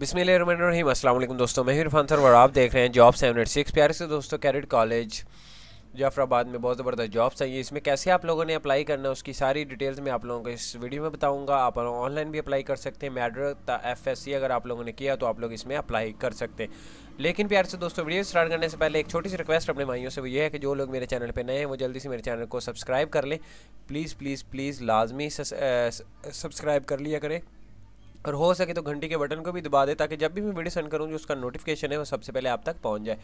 अस्सलाम वालेकुम दोस्तों, मैं इरफान सर और आप देख रहे हैं जॉब सेवन एट सिक्स। प्यारे से दोस्तों, कैरेट कॉलेज, जाफराबाद में बहुत ज़बरदस्त जॉब्स हैं इसमें कैसे आप लोगों ने अप्लाई करना है, उसकी सारी डिटेल्स मैं आप लोगों को इस वीडियो में बताऊँगा। आप ऑनलाइन भी अप्लाई कर सकते हैं मैडर एफ़ एस सी अगर आप लोगों ने किया तो आप लोग इसमें अप्लाई कर सकते हैं। लेकिन प्यार से दोस्तों, वीडियो स्टार्ट करने से पहले एक छोटी सी रिक्वेस्ट अपने भाइयों से, वो ये है कि जो लोग मेरे चैनल पर नए हैं, वो जल्दी से मेरे चैनल को सब्सक्राइब कर लें। प्लीज़ प्लीज़ प्लीज़, लाजमी सब्सक्राइब कर लिया करें। और हो सके तो घंटी के बटन को भी दबा दे ताकि जब भी मैं वीडियो सेंड करूँ, जो उसका नोटिफिकेशन है, वो सबसे पहले आप तक पहुँच जाए।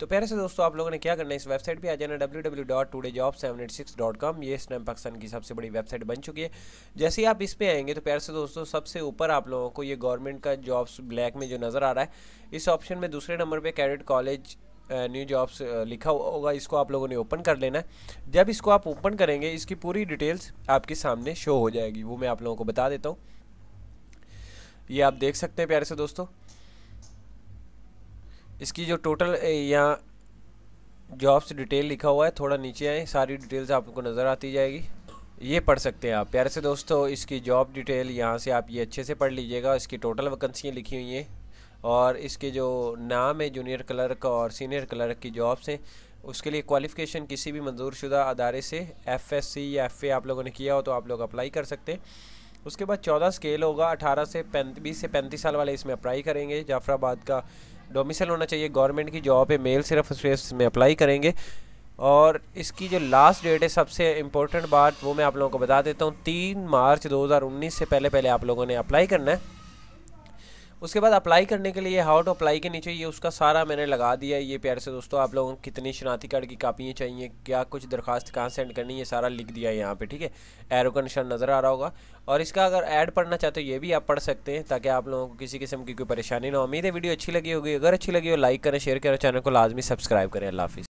तो प्यारे से दोस्तों, आप लोगों ने क्या करना है? इस वेबसाइट पे आ जाना W W dot today job seven eight six dot com ये स्नैम पाकिस्तान की सबसे बड़ी वेबसाइट बन चुकी है। जैसे ही आप इस पर आएँगे तो प्यारे से दोस्तों, सबसे ऊपर आप लोगों को ये गवर्नमेंट का जॉब्स ब्लैक में जो नज़र आ रहा है, इस ऑप्शन में दूसरे नंबर पर कैडेट कॉलेज न्यू जॉब्स लिखा होगा। इसको आप लोगों ने ओपन कर लेना है। जब इसको आप ओपन करेंगे, इसकी पूरी डिटेल्स आपके सामने शो हो जाएगी। वो मैं आप लोगों को बता देता हूँ। ये आप देख सकते हैं प्यारे से दोस्तों। इसकी जो टोटल यहाँ जॉब्स डिटेल लिखा हुआ है, थोड़ा नीचे आए, सारी डिटेल्स आपको नज़र आती जाएगी। ये पढ़ सकते हैं आप। प्यारे से दोस्तों, इसकी जॉब डिटेल यहाँ से आप ये अच्छे से पढ़ लीजिएगा। इसकी टोटल वैकेंसियाँ लिखी हुई हैं और इसके जो नाम है जूनियर क्लर्क और सीनियर क्लर्क की जॉब्स हैं, उसके लिए क्वालिफ़िकेशन किसी भी मंजूर शुदा अदारे से एफ़ एस सी या एफ़ ए आप लोगों ने किया हो तो आप लोग अप्लाई कर सकते हैं। उसके बाद चौदह स्केल होगा, अठारह से बीस से पैंतीस साल वाले इसमें अप्लाई करेंगे। जाफराबाद का डोमिसल होना चाहिए। गवर्नमेंट की जॉब है मेल सिर्फ़ इसमें अप्लाई करेंगे। और इसकी जो लास्ट डेट है, सबसे इम्पोर्टेंट बात वो मैं आप लोगों को बता देता हूँ। तीन मार्च 2019 से पहले पहले आप लोगों ने अप्लाई करना है। उसके बाद अप्लाई करने के लिए हाउ टू अप्लाई के नीचे, ये उसका सारा मैंने लगा दिया ये प्यारे से दोस्तों, आप लोगों को कितनी शनाती कार्ड की कापियाँ चाहिए, क्या कुछ दरखास्त कहाँ सेंड करनी है सारा लिख दिया है यहाँ पे, ठीक है? एरो का निशान नज़र आ रहा होगा। और इसका अगर ऐड पढ़ना चाहते हो, ये भी आप पढ़ सकते हैं, ताकि आप लोगों को किसी किस्म की कोई परेशानी ना उम्मीद है वीडियो अच्छी लगी होगी, अगर अच्छी लगी हो लाइक करें शेयर करें चैनल को लाजमी सब्सक्राइब करें। अल्लाह